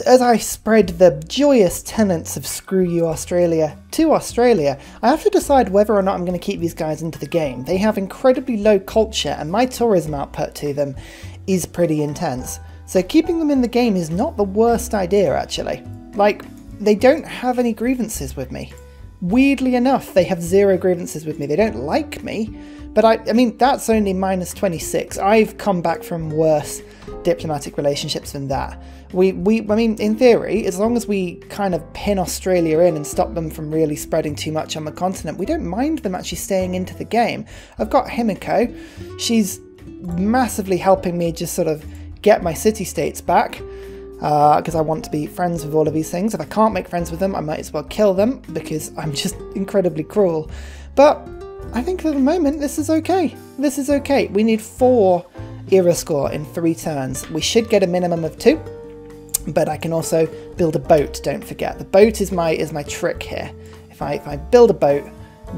As I spread the joyous tenets of Screw You Australia to Australia, I have to decide whether or not I'm going to keep these guys into the game. They have incredibly low culture and my tourism output to them is pretty intense. So keeping them in the game is not the worst idea actually. Like, they don't have any grievances with me. Weirdly enough, they have zero grievances with me. They don't like me, but I, I mean, that's only minus 26. I've come back from worse diplomatic relationships than that. We, we, I mean, in theory, as long as we kind of pin Australia in and stop them from really spreading too much on the continent, we don't mind them actually staying into the game. I've got Himiko. She's massively helping me just sort of get my city-states back because uh, I want to be friends with all of these things. If I can't make friends with them, I might as well kill them because I'm just incredibly cruel. But I think for the moment, this is okay. This is okay. We need four era score in three turns. We should get a minimum of two, but I can also build a boat, don't forget. The boat is my is my trick here. If I, if I build a boat,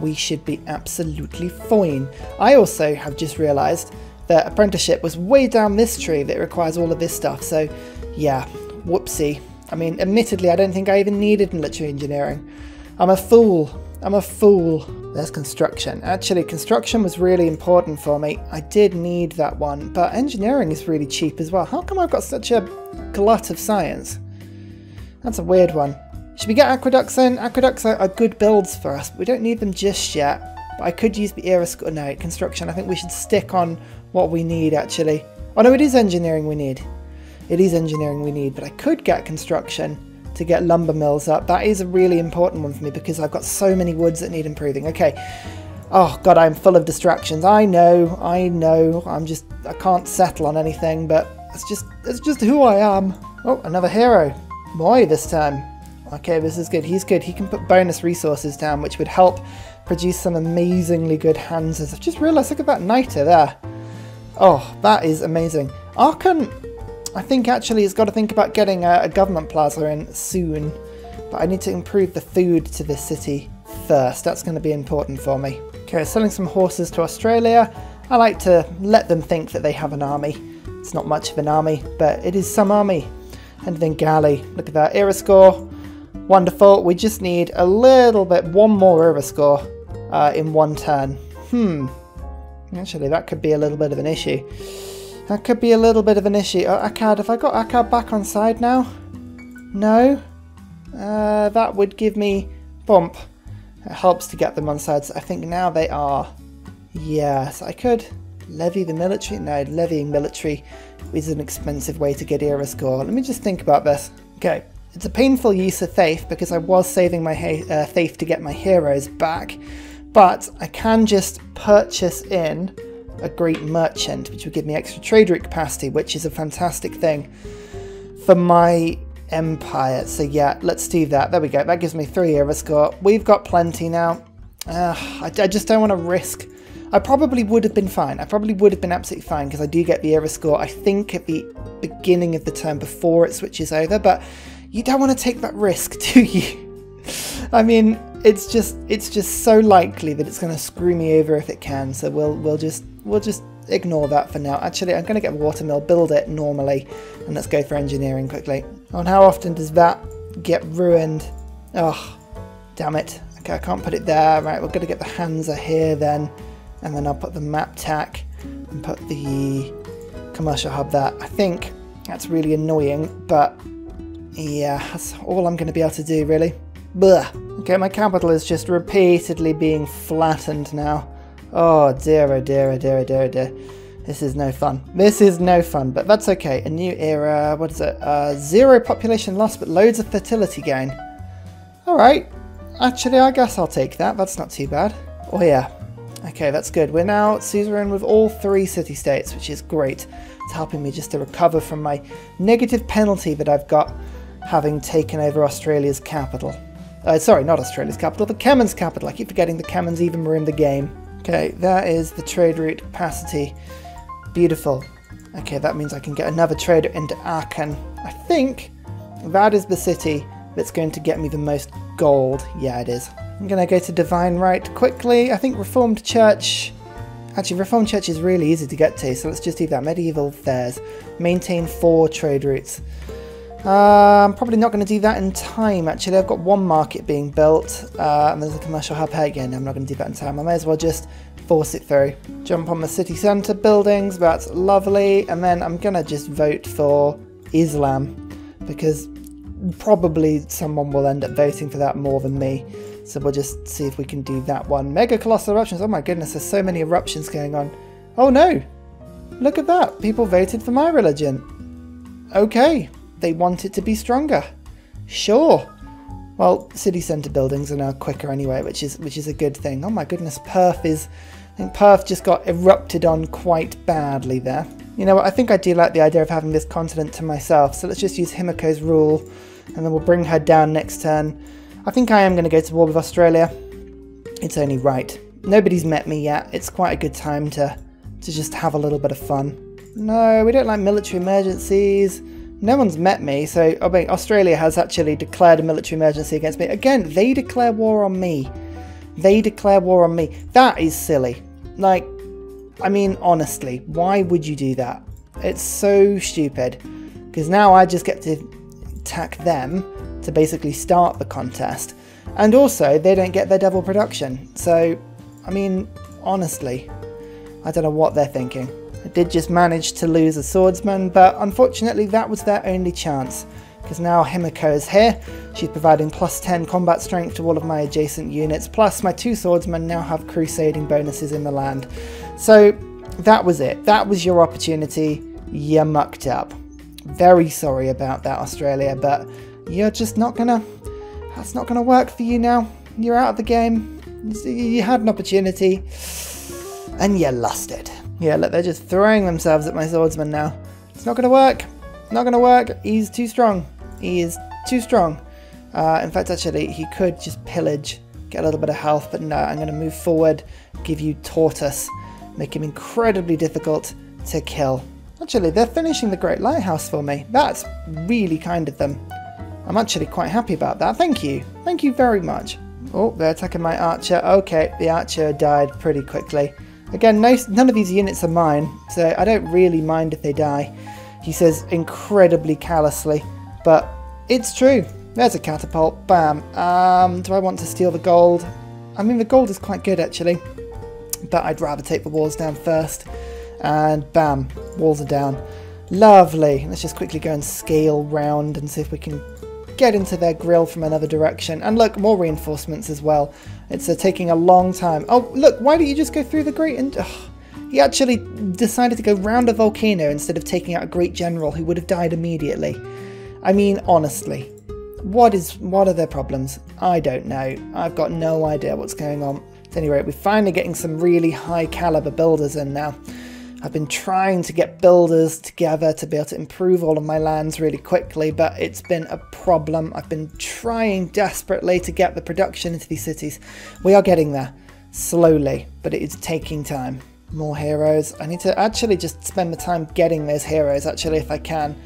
we should be absolutely fine. I also have just realised that apprenticeship was way down this tree that requires all of this stuff, so yeah, whoopsie. I mean, admittedly, I don't think I even needed military engineering. I'm a fool. I'm a fool. There's construction. Actually, construction was really important for me. I did need that one, but engineering is really cheap as well. How come I've got such a glut of science? That's a weird one. Should we get aqueducts in? Aqueducts are, are good builds for us. but We don't need them just yet. But I could use the era score. No, construction. I think we should stick on what we need actually. Oh no, it is engineering we need. It is engineering we need, but I could get construction to get lumber mills up. That is a really important one for me because I've got so many woods that need improving. Okay. Oh god, I'm full of distractions. I know, I know. I'm just I can't settle on anything, but it's just it's just who I am. Oh, another hero. Boy this time. Okay, this is good. He's good. He can put bonus resources down, which would help produce some amazingly good hands. I've just realised, look at that niter there. Oh, that is amazing. Aachen I think actually it's got to think about getting a, a, government plaza in soon, but I need to improve the food to this city first. That's going to be important for me. Okay, selling some horses to Australia. I like to let them think that they have an army. It's not much of an army, but it is some army. And then Galley. Look at that. Era score. Wonderful. We just need a little bit, one more era score uh, in one turn. Hmm. Actually, that could be a little bit of an issue. That could be a little bit of an issue. Oh, Akkad, have I got Akkad back on side now? No? Uh, that would give me bump. It helps to get them on sides. I think now they are. Yes, I could levy the military. No, levying military is an expensive way to get era score. Let me just think about this. Okay, it's a painful use of faith because I was saving my uh, faith to get my heroes back, but I can just purchase in a great merchant, which would give me extra trade route capacity, which is a fantastic thing for my empire. So yeah, let's do that. There we go. That gives me three era score. We've got plenty now. Uh, I, I, just don't want to risk. I probably would have been fine. I probably would have been absolutely fine because I do get the era score, I think, at the beginning of the turn before it switches over, but you don't want to take that risk, do you? I mean, it's just it's just so likely that it's going to screw me over if it can. So we'll we'll just we'll just ignore that for now. Actually, I'm going to get a watermill, build it normally, and let's go for engineering quickly. And how often does that get ruined? Oh, damn it. Okay, I can't put it there. Right, we're going to get the Hansa here then, and then I'll put the map tack and put the commercial hub there. I think that's really annoying, but yeah, that's all I'm going to be able to do, really. Blah. Okay, my capital is just repeatedly being flattened now. Oh dear, oh dear, oh dear, oh dear, oh dear. This is no fun. This is no fun, but that's okay. A new era, what is it? Uh, zero population loss, but loads of fertility gain. Alright. Actually, I guess I'll take that. That's not too bad. Oh yeah. Okay, that's good. We're now suzerain with all three city-states, which is great. It's helping me just to recover from my negative penalty that I've got having taken over Australia's capital. Uh, sorry, not Australia's capital, the Kemen's capital. I keep forgetting the Kemens even were in the game. Okay, that is the trade route capacity. Beautiful. Okay, that means I can get another trader into Aachen. I think that is the city that's going to get me the most gold. Yeah, it is. I'm going to go to Divine Right quickly. I think Reformed Church... Actually, Reformed Church is really easy to get to, so let's just do that. Medieval Fairs. Maintain four trade routes. I'm probably not going to do that in time, actually. I've got one market being built, uh, and there's a commercial hub here again. I'm not going to do that in time. I may as well just force it through. Jump on the city centre buildings, that's lovely. And then I'm going to just vote for Islam, because probably someone will end up voting for that more than me. So we'll just see if we can do that one. Mega Colossal Eruptions. Oh my goodness, there's so many eruptions going on. Oh no! Look at that. People voted for my religion. Okay, they want it to be stronger. Sure. Well, city centre buildings are now quicker anyway, which is which is a good thing. Oh my goodness, Perth is. I think Perth just got erupted on quite badly there. You know what? I think I do like the idea of having this continent to myself. So let's just use Himiko's rule, and then we'll bring her down next turn. I think I am going to go to war with Australia. It's only right. Nobody's met me yet. It's quite a good time to to just have a little bit of fun. No, we don't like military emergencies. No one's met me, so I mean, Australia has actually declared a military emergency against me. Again, they declare war on me. They declare war on me. That is silly. Like, I mean, honestly, why would you do that? It's so stupid. Because now I just get to attack them to basically start the contest. And also, they don't get their double production. So, I mean, honestly, I don't know what they're thinking. I did just manage to lose a swordsman, but unfortunately that was their only chance. Because now Himiko is here, she's providing plus 10 combat strength to all of my adjacent units, plus my two swordsmen now have crusading bonuses in the land. So that was it. That was your opportunity. You mucked up. Very sorry about that, Australia, but you're just not gonna... That's not gonna work for you now. You're out of the game. You had an opportunity, and you lost it. Yeah, look, they're just throwing themselves at my swordsman now. It's not going to work. Not going to work. He's too strong. He is too strong. Uh, in fact, actually, he could just pillage, get a little bit of health, but no, I'm going to move forward, give you Tortoise, make him incredibly difficult to kill. Actually, they're finishing the Great Lighthouse for me. That's really kind of them. I'm actually quite happy about that. Thank you. Thank you very much. Oh, they're attacking my archer. Okay, the archer died pretty quickly. Again, no, none of these units are mine, so I don't really mind if they die. He says incredibly callously, but it's true. There's a catapult. Bam. Um, do I want to steal the gold? I mean, the gold is quite good, actually. But I'd rather take the walls down first. And bam, walls are down. Lovely. Let's just quickly go and scale round and see if we can get into their grill from another direction. And look, more reinforcements as well. It's uh, taking a long time. Oh, look, why don't you just go through the great... And he actually decided to go round a volcano instead of taking out a great general who would have died immediately. I mean, honestly, what is what are their problems? I don't know. I've got no idea what's going on. At any rate, we're finally getting some really high caliber builders in now. I've been trying to get builders together to be able to improve all of my lands really quickly, but it's been a problem. I've been trying desperately to get the production into these cities. We are getting there, slowly, but it is taking time. More heroes. I need to actually just spend the time getting those heroes, actually, if I can.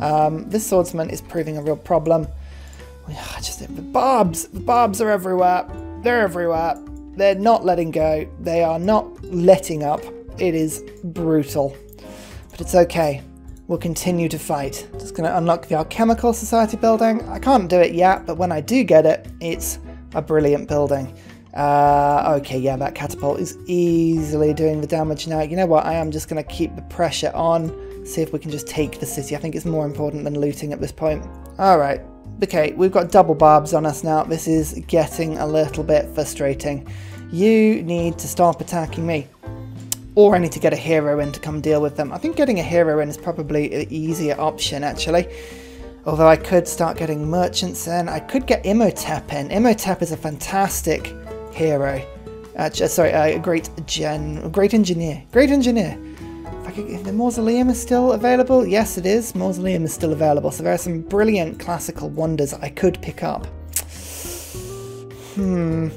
Um, this swordsman is proving a real problem. I Just the barbs, the barbs are everywhere. They're everywhere. They're not letting go. They are not letting up. It is brutal. But it's okay. We'll continue to fight. Just going to unlock the Alchemical Society building. I can't do it yet, but when I do get it, it's a brilliant building. Uh, okay, yeah, that catapult is easily doing the damage now. You know what? I am just going to keep the pressure on, see if we can just take the city. I think it's more important than looting at this point. All right. Okay, we've got double barbs on us now. This is getting a little bit frustrating. You need to stop attacking me or I need to get a hero in to come deal with them. I think getting a hero in is probably an easier option actually. Although I could start getting merchants in. I could get Imhotep in. Imhotep is a fantastic hero. Uh, sorry, a great gen, great engineer. Great engineer. If, could, if the mausoleum is still available, yes, it is. Mausoleum is still available. So there are some brilliant classical wonders I could pick up. Hmm.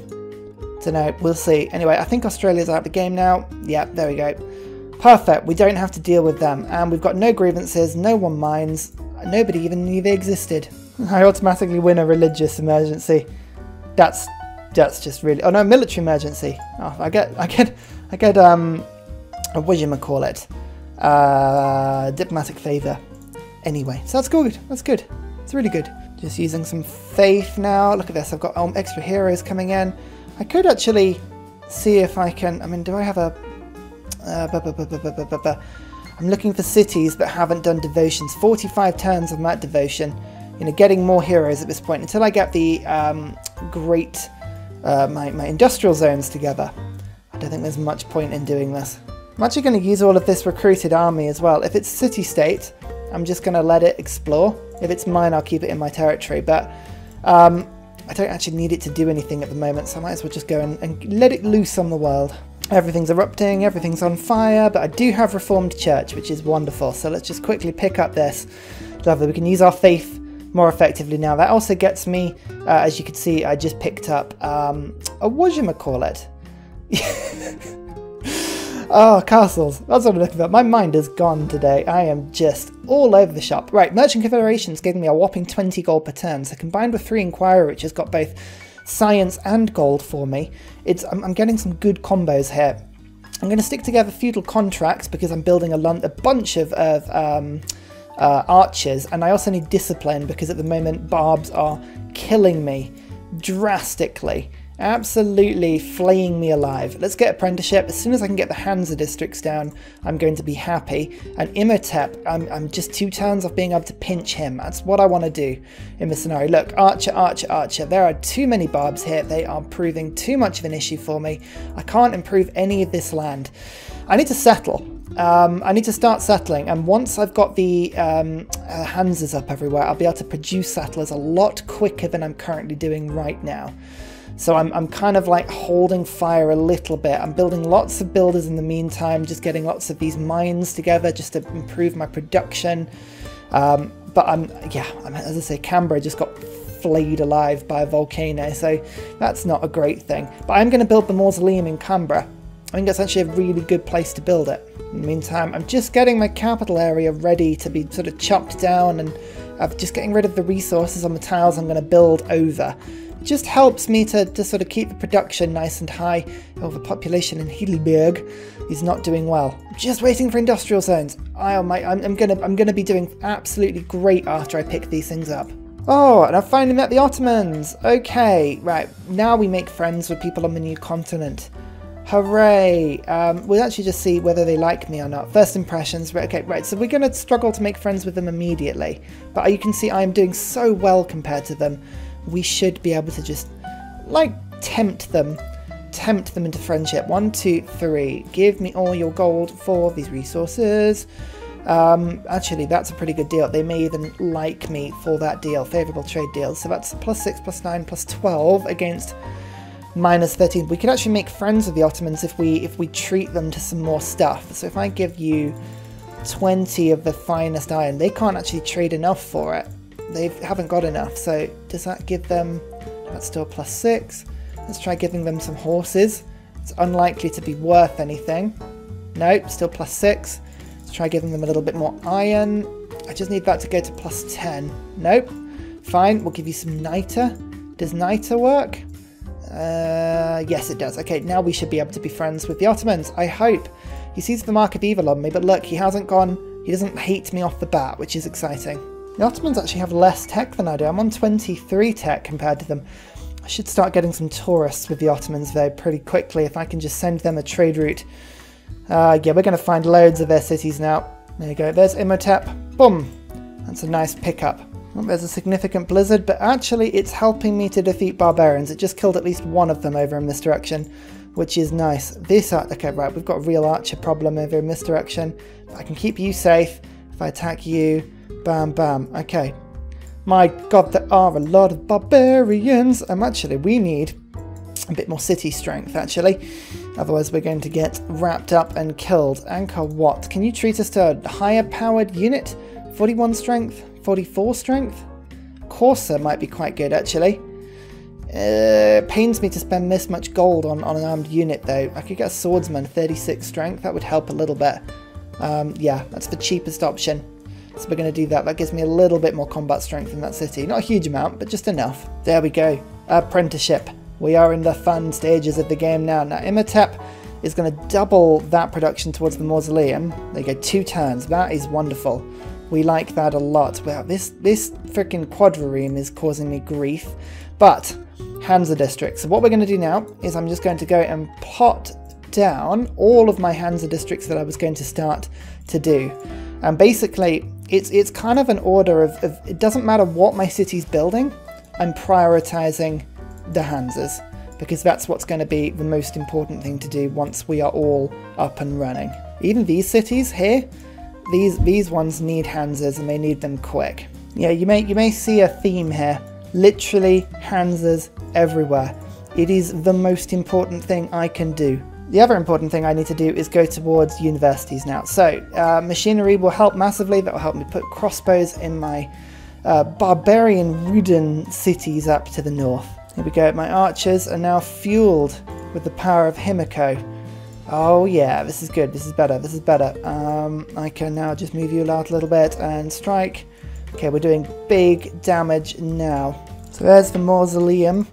Don't know, we'll see. Anyway, I think Australia's out of the game now. Yeah, there we go. Perfect, we don't have to deal with them. And we've got no grievances, no one minds. Nobody even knew they existed. I automatically win a religious emergency. That's that's just really oh no military emergency. Oh, I get I get I get um what do you call it? Uh diplomatic favour. Anyway, so that's good. That's good. It's really good. Just using some faith now. Look at this, I've got um, extra heroes coming in. I could actually see if I can, I mean, do I have a... Uh, I'm looking for cities that haven't done devotions. 45 turns of that devotion. You know, getting more heroes at this point until I get the um, great, uh, my, my industrial zones together. I don't think there's much point in doing this. I'm actually going to use all of this recruited army as well. If it's city-state, I'm just going to let it explore. If it's mine, I'll keep it in my territory. But um, I don't actually need it to do anything at the moment, so I might as well just go and, and let it loose on the world. Everything's erupting, everything's on fire, but I do have Reformed Church, which is wonderful. So let's just quickly pick up this. Lovely, we can use our faith more effectively now. That also gets me, uh, as you can see, I just picked up um, a what you call it? oh, castles. That's what I'm looking for. My mind is gone today. I am just all over the shop. Right, Merchant Confederation's giving me a whopping 20 gold per turn. So combined with 3 Inquirer, which has got both science and gold for me. It's I'm, I'm getting some good combos here. I'm going to stick together feudal contracts because I'm building a, a bunch of, of um, uh, archers, and I also need discipline because at the moment barbs are killing me drastically absolutely flaying me alive. Let's get apprenticeship. As soon as I can get the Hansa districts down, I'm going to be happy. And Imhotep, I'm, I'm just two turns off being able to pinch him. That's what I want to do in this scenario. Look, Archer, Archer, Archer. There are too many barbs here. They are proving too much of an issue for me. I can't improve any of this land. I need to settle. Um, I need to start settling, and once I've got the um, uh, Hansas up everywhere, I'll be able to produce settlers a lot quicker than I'm currently doing right now. So I'm, I'm kind of like holding fire a little bit. I'm building lots of builders in the meantime, just getting lots of these mines together just to improve my production. Um, but I'm, yeah, I'm, as I say, Canberra just got flayed alive by a volcano, so that's not a great thing. But I'm going to build the mausoleum in Canberra. I think that's actually a really good place to build it. In the meantime, I'm just getting my capital area ready to be sort of chopped down and I'm just getting rid of the resources on the tiles I'm going to build over just helps me to, to sort of keep the production nice and high. Oh, the population in Heidelberg is not doing well. Just waiting for industrial zones. I, my, I'm, I'm, gonna I'm gonna be doing absolutely great after I pick these things up. Oh, and I've finally met the Ottomans. Okay, right. Now we make friends with people on the new continent. Hooray! Um, we'll actually just see whether they like me or not. First impressions. Okay, right. So we're going to struggle to make friends with them immediately. But you can see I'm doing so well compared to them we should be able to just, like, tempt them. Tempt them into friendship. One, two, three. Give me all your gold for these resources. Um, actually, that's a pretty good deal. They may even like me for that deal. Favourable trade deal. So that's plus 6, plus 9, plus 12 against minus 13. We could actually make friends with the Ottomans if we if we treat them to some more stuff. So if I give you 20 of the finest iron, they can't actually trade enough for it they haven't got enough. So does that give them, that's still plus six. Let's try giving them some horses. It's unlikely to be worth anything. Nope, still plus six. Let's try giving them a little bit more iron. I just need that to go to plus 10. Nope. Fine, we'll give you some niter. Does niter work? Uh, yes, it does. Okay, now we should be able to be friends with the Ottomans. I hope. He sees the mark of evil on me, but look, he hasn't gone... He doesn't hate me off the bat, which is exciting. The Ottomans actually have less tech than I do. I'm on 23 tech compared to them. I should start getting some tourists with the Ottomans though pretty quickly if I can just send them a trade route. Uh, yeah, we're going to find loads of their cities now. There you go. There's Imhotep. Boom. That's a nice pickup. Well, there's a significant blizzard, but actually it's helping me to defeat barbarians. It just killed at least one of them over in this direction, which is nice. This, okay, right, we've got a real archer problem over in this direction. I can keep you safe. If I attack you, Bam, bam. Okay. My god, there are a lot of barbarians. Um, actually, we need a bit more city strength, actually. Otherwise, we're going to get wrapped up and killed. Anchor what? Can you treat us to a higher powered unit? 41 strength? 44 strength? Corsair might be quite good, actually. Uh, pains me to spend this much gold on, on an armed unit, though. I could get a swordsman, 36 strength. That would help a little bit. Um, yeah, that's the cheapest option. So we're going to do that. That gives me a little bit more combat strength in that city. Not a huge amount, but just enough. There we go. Apprenticeship. We are in the fun stages of the game now. Now, Imhotep is going to double that production towards the mausoleum. They go two turns. That is wonderful. We like that a lot. Well, this, this freaking quadrireme is causing me grief. But, Hansa districts. So what we're going to do now is I'm just going to go and plot down all of my Hansa districts that I was going to start to do. And basically, it's it's kind of an order of, of it doesn't matter what my city's building, I'm prioritizing the Hansas because that's what's going to be the most important thing to do once we are all up and running. Even these cities here, these these ones need Hansas and they need them quick. Yeah, you may you may see a theme here. Literally Hansas everywhere. It is the most important thing I can do. The other important thing I need to do is go towards universities now. So uh, machinery will help massively. That will help me put crossbows in my uh, barbarian wooden cities up to the north. Here we go. My archers are now fueled with the power of Himiko. Oh yeah, this is good. This is better. This is better. Um, I can now just move you out a little bit and strike. Okay, we're doing big damage now. So there's the mausoleum.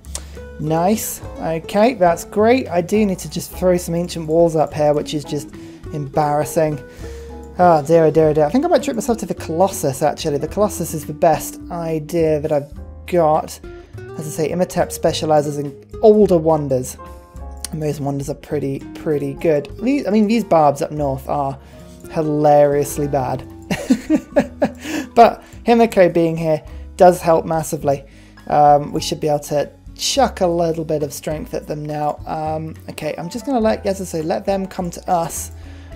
Nice. Okay, that's great. I do need to just throw some ancient walls up here, which is just embarrassing. Oh dear, dear, oh dear. I think I might trip myself to the Colossus, actually. The Colossus is the best idea that I've got. As I say, Imhotep specialises in older wonders. And those wonders are pretty, pretty good. These, I mean, these barbs up north are hilariously bad. but Himiko being here does help massively. Um, we should be able to chuck a little bit of strength at them now. Um, okay, I'm just going to let, as I say, let them come to us.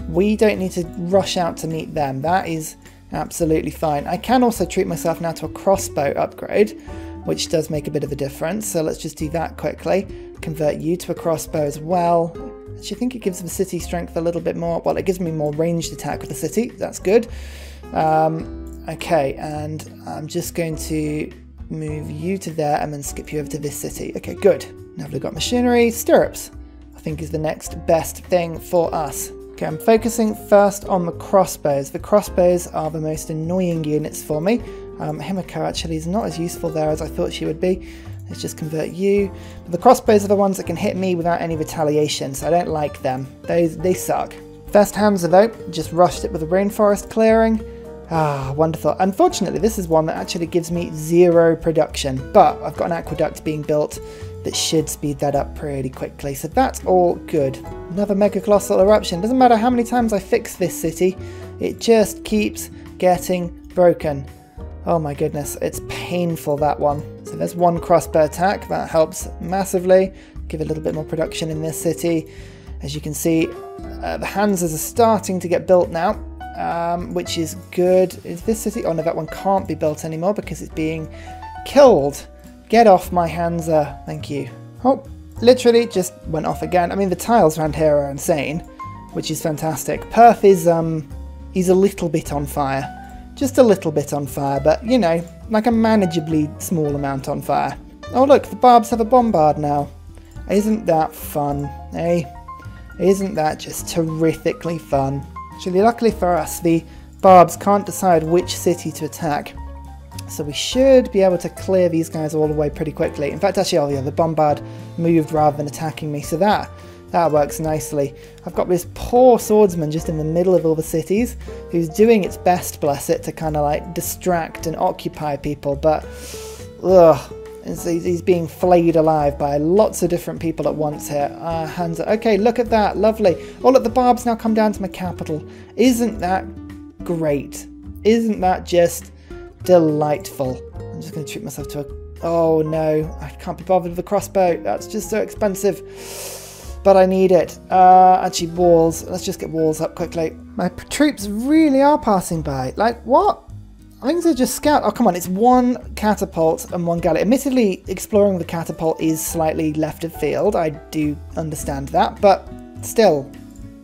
We don't need to rush out to meet them. That is absolutely fine. I can also treat myself now to a crossbow upgrade, which does make a bit of a difference. So let's just do that quickly. Convert you to a crossbow as well. Actually, I think it gives the city strength a little bit more. Well, it gives me more ranged attack with the city. That's good. Um, okay, and I'm just going to move you to there and then skip you over to this city. Okay, good. Now we've got machinery, stirrups. I think is the next best thing for us. Okay, I'm focusing first on the crossbows. The crossbows are the most annoying units for me. Um, Himiko actually is not as useful there as I thought she would be. Let's just convert you. But the crossbows are the ones that can hit me without any retaliation, so I don't like them. Those they suck. First Hansa though, just rushed it with a rainforest clearing. Ah, wonderful. Unfortunately, this is one that actually gives me zero production, but I've got an aqueduct being built that should speed that up pretty quickly, so that's all good. Another mega colossal eruption. Doesn't matter how many times I fix this city, it just keeps getting broken. Oh my goodness, it's painful that one. So there's one crossbow attack, that helps massively. Give a little bit more production in this city. As you can see, uh, the Hansas are starting to get built now um, which is good. Is this city? Oh no, that one can't be built anymore because it's being killed. Get off my Hansa, thank you. Oh, literally just went off again. I mean, the tiles around here are insane, which is fantastic. Perth is, um, he's a little bit on fire. Just a little bit on fire, but, you know, like a manageably small amount on fire. Oh look, the Barbs have a bombard now. Isn't that fun, eh? Isn't that just terrifically fun? Actually, luckily for us, the Barbs can't decide which city to attack. So we should be able to clear these guys all the way pretty quickly. In fact, actually, oh yeah, the Bombard moved rather than attacking me, so that that works nicely. I've got this poor swordsman just in the middle of all the cities, who's doing its best, bless it, to kind of like distract and occupy people, but ugh, He's being flayed alive by lots of different people at once here. Uh, hands Okay, look at that. Lovely. Oh, look, the barbs now come down to my capital. Isn't that great? Isn't that just delightful? I'm just going to treat myself to a... Oh, no. I can't be bothered with a crossbow. That's just so expensive. But I need it. Uh, actually, walls. Let's just get walls up quickly. My troops really are passing by. Like, what? I think they're just scout. Oh, come on, it's one catapult and one galley. Admittedly, exploring the catapult is slightly left of field. I do understand that, but still,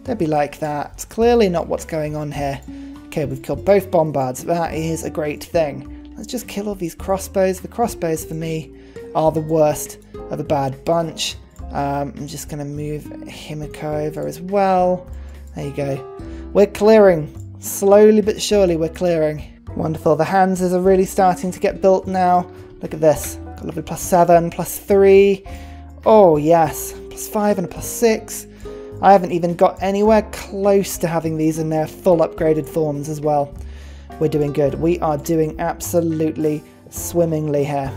don't be like that. It's clearly not what's going on here. Okay, we've killed both bombards. That is a great thing. Let's just kill all these crossbows. The crossbows, for me, are the worst of the bad bunch. Um, I'm just going to move Himiko over as well. There you go. We're clearing. Slowly but surely, we're clearing. Wonderful. The Hansas are really starting to get built now. Look at this. Got a lovely plus seven, plus three. Oh, yes. Plus five and a plus six. I haven't even got anywhere close to having these in their full upgraded forms as well. we're doing good. We are doing absolutely swimmingly here.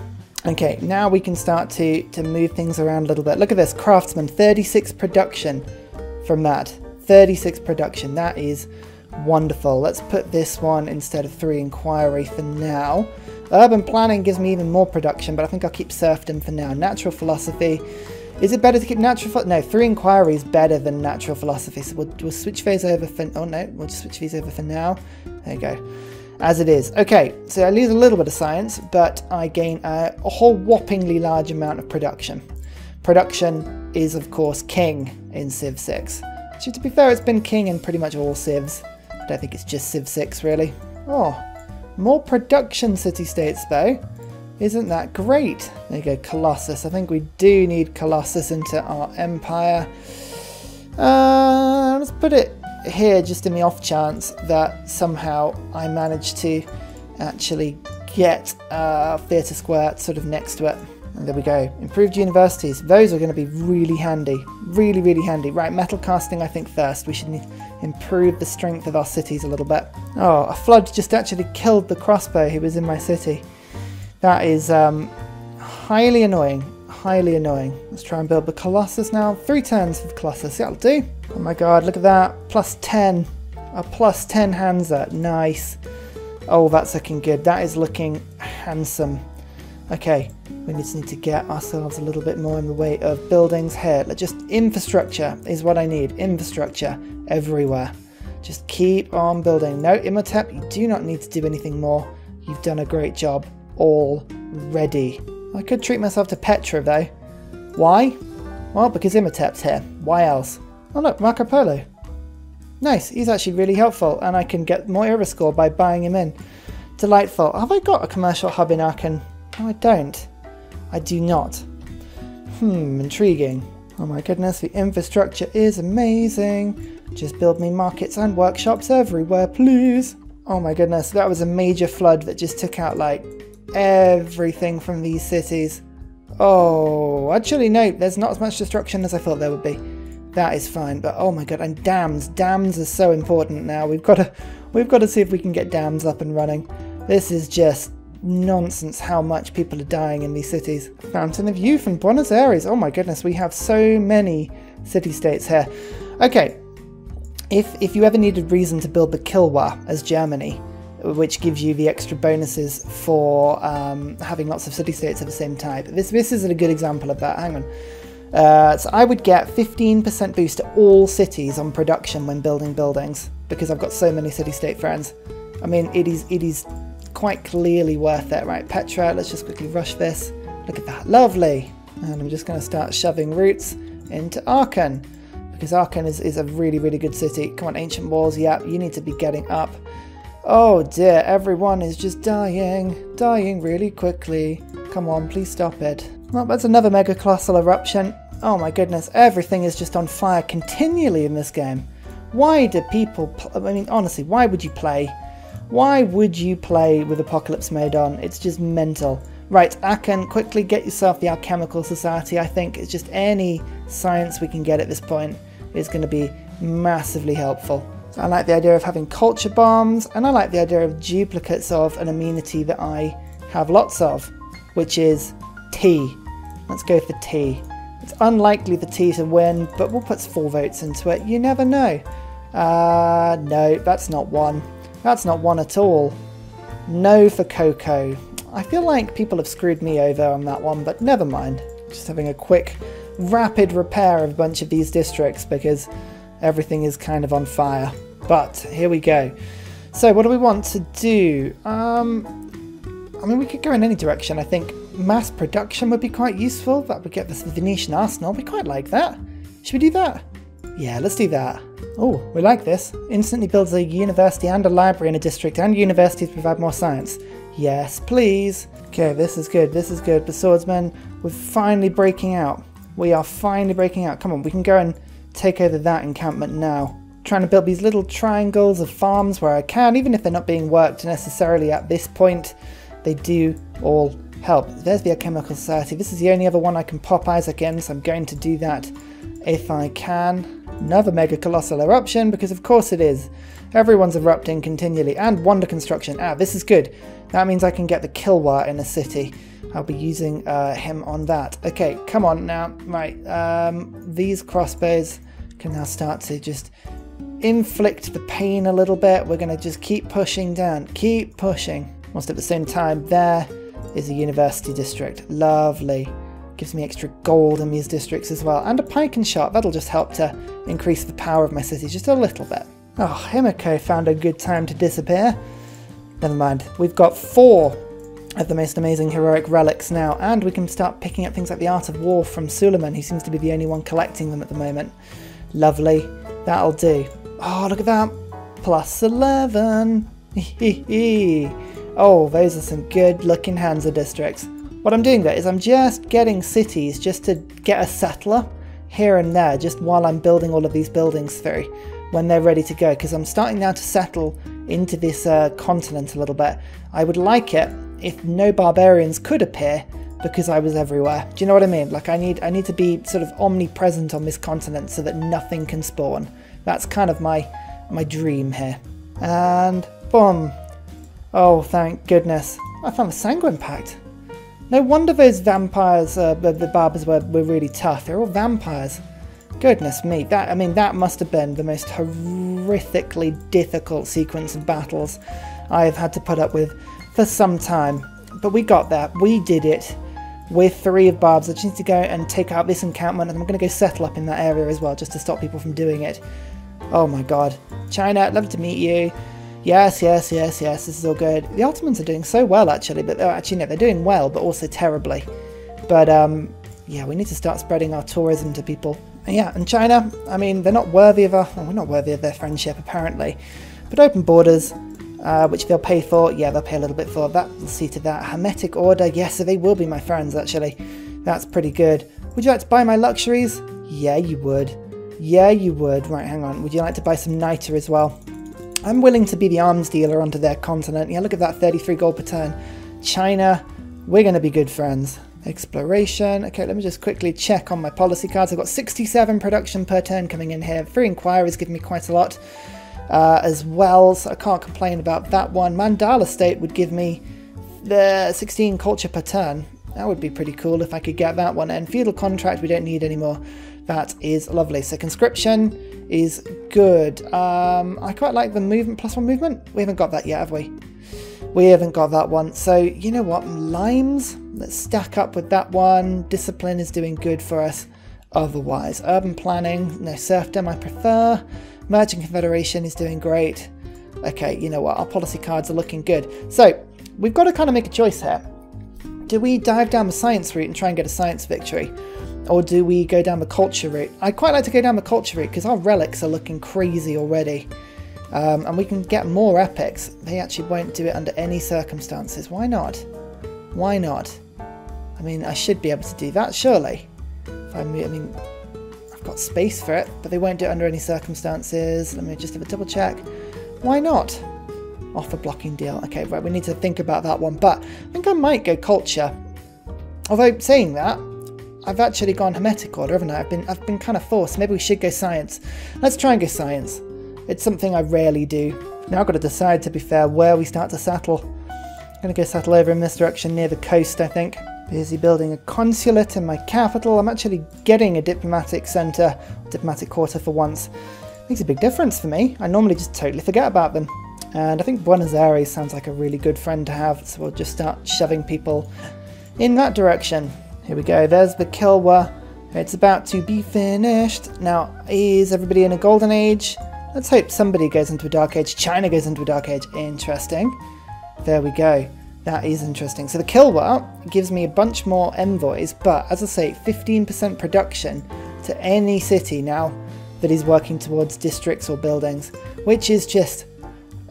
Okay, now we can start to, to move things around a little bit. Look at this, craftsman, 36 production from that. 36 production, that is wonderful. Let's put this one instead of Free Inquiry for now. Urban planning gives me even more production, but I think I'll keep serfdom for now. Natural philosophy, is it better to keep natural? No, Free Inquiry is better than natural philosophy. So we'll, we'll switch phase over for. Oh no, we'll just switch these over for now. There you go. As it is. Okay, so I lose a little bit of science, but I gain a, a whole whoppingly large amount of production. Production is, of course, king in Civ 6. Actually, to be fair, it's been king in pretty much all Civs. I don't think it's just Civ 6, really. Oh, more production city-states, though. Isn't that great? There you go, Colossus. I think we do need Colossus into our empire. Uh, let's put it here just in the off chance that somehow I manage to actually get uh, Theatre Square sort of next to it. And there we go. Improved universities. Those are going to be really handy. Really, really handy. Right, metal casting I think first. We should improve the strength of our cities a little bit. Oh, a flood just actually killed the crossbow who was in my city. That is um, highly annoying. Highly annoying. Let's try and build the Colossus now. Three turns for the Colossus. That'll do. Oh my god, look at that. Plus 10. A plus 10 Hansa. Nice. Oh, that's looking good. That is looking handsome. Okay, we just need to get ourselves a little bit more in the way of buildings here. Just infrastructure is what I need. Infrastructure everywhere. Just keep on building. No, Imhotep, you do not need to do anything more. You've done a great job already. I could treat myself to Petra though. Why? Well, because Imhotep's here. Why else? Oh look, Marco Polo. Nice, he's actually really helpful and I can get more era score by buying him in. Delightful. Have I got a commercial hub in Aachen? No, I don't. I do not. Hmm, intriguing. Oh my goodness, the infrastructure is amazing. Just build me markets and workshops everywhere, please. Oh my goodness, that was a major flood that just took out like everything from these cities. Oh, actually no, there's not as much destruction as I thought there would be. That is fine, but oh my god, and dams. Dams are so important now. We've got to we've got to see if we can get dams up and running. This is just nonsense how much people are dying in these cities. Fountain of Youth in Buenos Aires. Oh my goodness, we have so many city-states here. Okay, if, if you ever needed reason to build the Kilwa as Germany, which gives you the extra bonuses for um, having lots of city-states of the same type. This, this is a good example of that. Hang on. Uh, so I would get 15% boost to all cities on production when building buildings because I've got so many city-state friends. I mean, it is it is quite clearly worth it, right? Petra, let's just quickly rush this. Look at that, lovely. And I'm just going to start shoving routes into Aachen because Aachen is, is a really, really good city. Come on, Ancient Walls, yeah, you need to be getting up. Oh dear, everyone is just dying, dying really quickly. Come on, please stop it. Well, that's another mega colossal eruption. Oh my goodness, everything is just on fire continually in this game. Why do people, I mean, honestly, why would you play? Why would you play with Apocalypse mode on? It's just mental. Right, Aachen, quickly get yourself the Alchemical Society. I think it's just any science we can get at this point is going to be massively helpful. I like the idea of having culture bombs, and I like the idea of duplicates of an amenity that I have lots of, which is tea. Let's go for tea. It's unlikely the tea to win, but we'll put four votes into it. You never know. Uh, no, that's not one. That's not one at all. No for cocoa. I feel like people have screwed me over on that one, but never mind. Just having a quick, rapid repair of a bunch of these districts because everything is kind of on fire. But here we go. So what do we want to do? Um, I mean, we could go in any direction. I think mass production would be quite useful. That would get the Venetian arsenal. We quite like that. Should we do that? Yeah, let's do that. Oh, we like this. Instantly builds a university and a library in a district and universities provide more science. Yes, please. Okay, this is good. This is good. The swordsmen, we're finally breaking out. We are finally breaking out. Come on, we can go and take over that encampment now trying to build these little triangles of farms where I can, even if they're not being worked necessarily at this point, they do all help. There's the Alchemical Society. This is the only other one I can pop Isaac in, so I'm going to do that if I can. Another mega colossal eruption, because of course it is. Everyone's erupting continually. And wonder construction. Ah, this is good. That means I can get the Kilwa in a city. I'll be using uh, him on that. Okay, come on now. Right, um, these crossbows can now start to just inflict the pain a little bit. We're going to just keep pushing down. Keep pushing. Whilst at the same time, there is a university district. Lovely. Gives me extra gold in these districts as well. And a pike and shot. That'll just help to increase the power of my city just a little bit. Oh, Himiko found a good time to disappear. Never mind. We've got four of the most amazing heroic relics now, and we can start picking up things like the Art of War from Suleiman, who seems to be the only one collecting them at the moment. Lovely. That'll do. Oh, look at that. Plus 11. oh, those are some good looking Hansa districts. What I'm doing there is I'm just getting cities just to get a settler here and there, just while I'm building all of these buildings through when they're ready to go, because I'm starting now to settle into this uh, continent a little bit. I would like it if no barbarians could appear because I was everywhere. Do you know what I mean? Like I need I need to be sort of omnipresent on this continent so that nothing can spawn. That's kind of my my dream here. And boom. Oh, thank goodness. I found the Sanguine Pact. No wonder those vampires, uh, the, the barbers were, were really tough. They're all vampires. Goodness me, that I mean that must have been the most horrifically difficult sequence of battles I have had to put up with for some time. But we got there. We did it with three of Barb's. I just need to go and take out this encampment and I'm going to go settle up in that area as well just to stop people from doing it. Oh my god. China, love to meet you. Yes, yes, yes, yes, this is all good. The Ottomans are doing so well actually, but they're actually no, they're doing well, but also terribly. But um, yeah, we need to start spreading our tourism to people. And yeah, and China, I mean, they're not worthy of our, well, we're not worthy of their friendship apparently. But open borders, uh, which they'll pay for. Yeah, they'll pay a little bit for that. We'll see to that. Hermetic Order. Yes, so they will be my friends, actually. That's pretty good. Would you like to buy my luxuries? Yeah, you would. Yeah, you would. Right, hang on. Would you like to buy some niter as well? I'm willing to be the arms dealer onto their continent. Yeah, look at that 33 gold per turn. China, we're going to be good friends. Exploration. Okay, let me just quickly check on my policy cards. I've got 67 production per turn coming in here. Free inquiries give me quite a lot uh, as well, so I can't complain about that one. Mandala State would give me the 16 culture per turn. That would be pretty cool if I could get that one. And feudal contract we don't need anymore. That is lovely. So conscription is good. Um, I quite like the movement plus one movement. We haven't got that yet, have we? We haven't got that one. So you know what? Limes. Let's stack up with that one. Discipline is doing good for us. Otherwise, urban planning, no serfdom I prefer. Merchant Confederation is doing great. Okay, you know what, our policy cards are looking good. So, we've got to kind of make a choice here. Do we dive down the science route and try and get a science victory? Or do we go down the culture route? I'd quite like to go down the culture route because our relics are looking crazy already. Um, and we can get more epics. They actually won't do it under any circumstances. Why not? Why not? I mean, I should be able to do that, surely. If I, I mean, I've got space for it, but they won't do it under any circumstances. Let me just have a double check. Why not? Offer blocking deal. Okay, right, we need to think about that one, but I think I might go culture. Although, saying that, I've actually gone hermetic order, haven't I? I've been, I've been kind of forced. Maybe we should go science. Let's try and go science. It's something I rarely do. Now I've got to decide, to be fair, where we start to settle. I'm going to go settle over in this direction near the coast, I think. Busy building a consulate in my capital. I'm actually getting a diplomatic centre, diplomatic quarter for once. Makes a big difference for me. I normally just totally forget about them. And I think Buenos Aires sounds like a really good friend to have, so we'll just start shoving people in that direction. Here we go, there's the Kilwa. It's about to be finished. Now, is everybody in a golden age? Let's hope somebody goes into a dark age. China goes into a dark age. Interesting. There we go. That is interesting. So the Kilwa gives me a bunch more envoys, but as I say, 15% production to any city now that is working towards districts or buildings, which is just,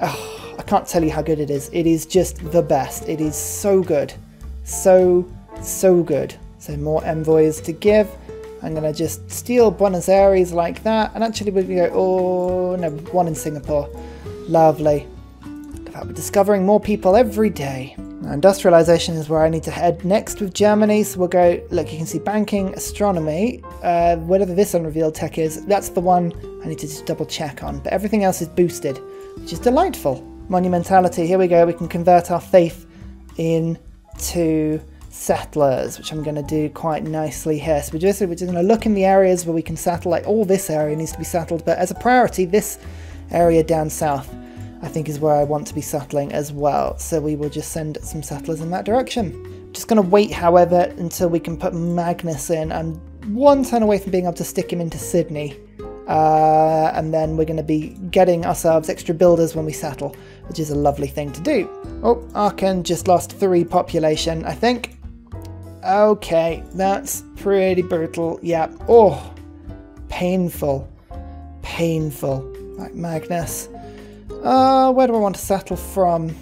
oh, I can't tell you how good it is. It is just the best. It is so good. So, so good. So more envoys to give. I'm going to just steal Buenos Aires like that. And actually to go, oh, no, one in Singapore. Lovely. We're discovering more people every day. Industrialization is where I need to head next with Germany. So we'll go, look, you can see banking, astronomy, uh, whatever this unrevealed tech is, that's the one I need to just double check on. But everything else is boosted, which is delightful. Monumentality, here we go. We can convert our faith into settlers, which I'm going to do quite nicely here. So we're just, we're just going to look in the areas where we can settle, like all this area needs to be settled, but as a priority, this area down south I think is where I want to be settling as well. So we will just send some settlers in that direction. Just going to wait, however, until we can put Magnus in. I'm one turn away from being able to stick him into Sydney. Uh, and then we're going to be getting ourselves extra builders when we settle, which is a lovely thing to do. Oh, Aachen just lost three population, I think. Okay, that's pretty brutal. Yeah. Oh, painful. Painful. Right, Magnus. Uh, where do I want to settle from?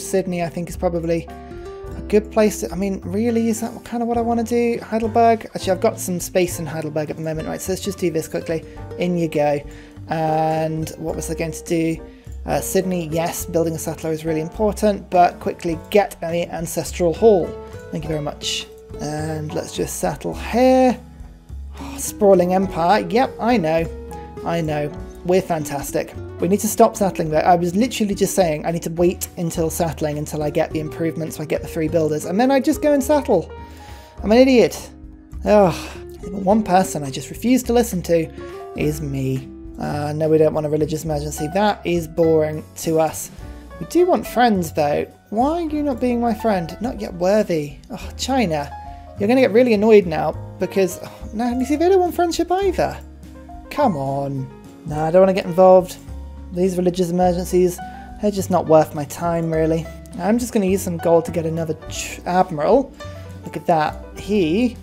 Sydney, I think, is probably a good place. To, I mean, really, is that kind of what I want to do? Heidelberg? Actually, I've got some space in Heidelberg at the moment, right? So let's just do this quickly. In you go. And what was I going to do? Uh, Sydney, yes, building a settler is really important, but quickly get an ancestral hall. Thank you very much. And let's just settle here. Oh, sprawling empire. Yep, I know. I know. We're fantastic. We need to stop settling though. I was literally just saying I need to wait until settling until I get the improvements, so I get the three builders, and then I just go and settle. I'm an idiot. Oh, one person I just refuse to listen to is me. Uh, no, we don't want a religious emergency. That is boring to us. We do want friends though. Why are you not being my friend? Not yet worthy. Oh, China. You're going to get really annoyed now because... Oh, no, you see, they don't want friendship either. Come on. No, I don't want to get involved. These religious emergencies, they're just not worth my time, really. I'm just going to use some gold to get another admiral. Look at that. He,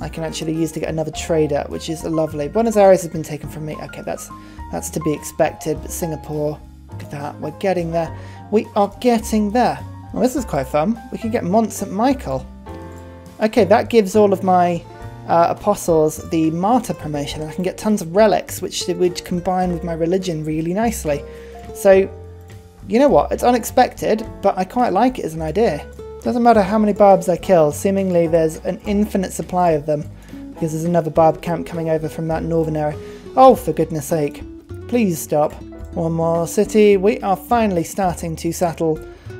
I can actually use to get another trader, which is lovely. Buenos Aires has been taken from me. Okay, that's that's to be expected. But Singapore, look at that. We're getting there. We are getting there. Well, this is quite fun. We can get Mont St. Michael. Okay, that gives all of my uh, apostles the martyr promotion. I can get tons of relics, which would combine with my religion really nicely. So, you know what? It's unexpected, but I quite like it as an idea. Doesn't matter how many barbs I kill, seemingly there's an infinite supply of them, because there's another barb camp coming over from that northern area. Oh, for goodness sake. Please stop. One more city. We are finally starting to settle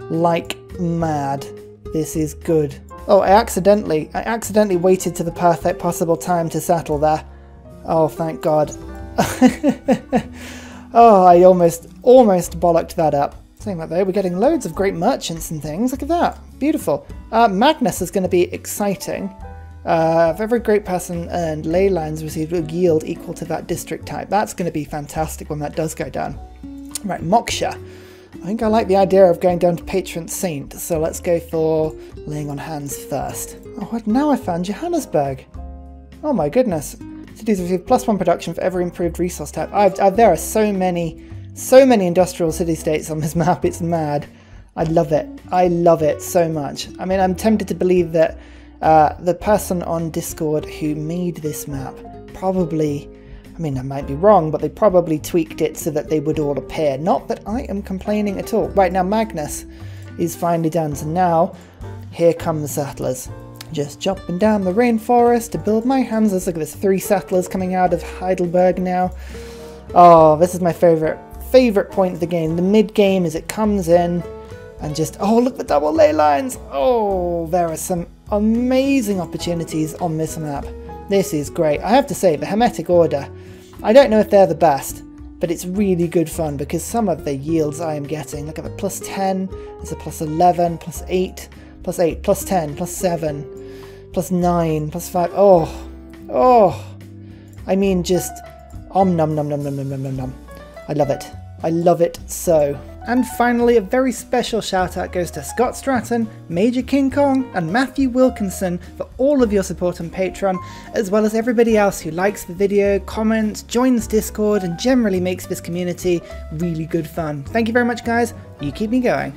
like mad. This is good. Oh, I accidentally, I accidentally waited to the perfect possible time to settle there. Oh, thank God. oh, I almost, almost bollocked that up. Saying that we're getting loads of great merchants and things. Look at that. Beautiful. Uh, Magnus is going to be exciting. Uh, if every great person earned ley lines received a yield equal to that district type, that's going to be fantastic when that does go down. Right, Moksha. I think I like the idea of going down to Patron Saint, so let's go for laying on hands first. Oh, now I found Johannesburg. Oh my goodness. Cities receive plus one production for every improved resource type. I've, I've, there are so many, so many industrial city-states on this map, it's mad. I love it. I love it so much. I mean, I'm tempted to believe that uh, the person on Discord who made this map probably I mean, I might be wrong, but they probably tweaked it so that they would all appear. Not that I am complaining at all. Right, now Magnus is finally done, so now here come the settlers. Just jumping down the rainforest to build my houses. Look at this, three settlers coming out of Heidelberg now. Oh, this is my favourite, favourite point of the game, the mid-game, is it comes in and just, oh, look the double ley lines. Oh, there are some amazing opportunities on this map. This is great. I have to say, the Hermetic Order, I don't know if they're the best, but it's really good fun because some of the yields I am getting, look at the plus 10, there's a plus 11, plus 8, plus 8, plus 10, plus 7, plus 9, plus 5, oh, oh, I mean just om nom nom nom nom nom nom nom. I love it. I love it so. And finally, a very special shout out goes to Scott Stratton, Major King Kong, and Matthew Wilkinson for all of your support on Patreon, as well as everybody else who likes the video, comments, joins Discord, and generally makes this community really good fun. Thank you very much, guys. You keep me going.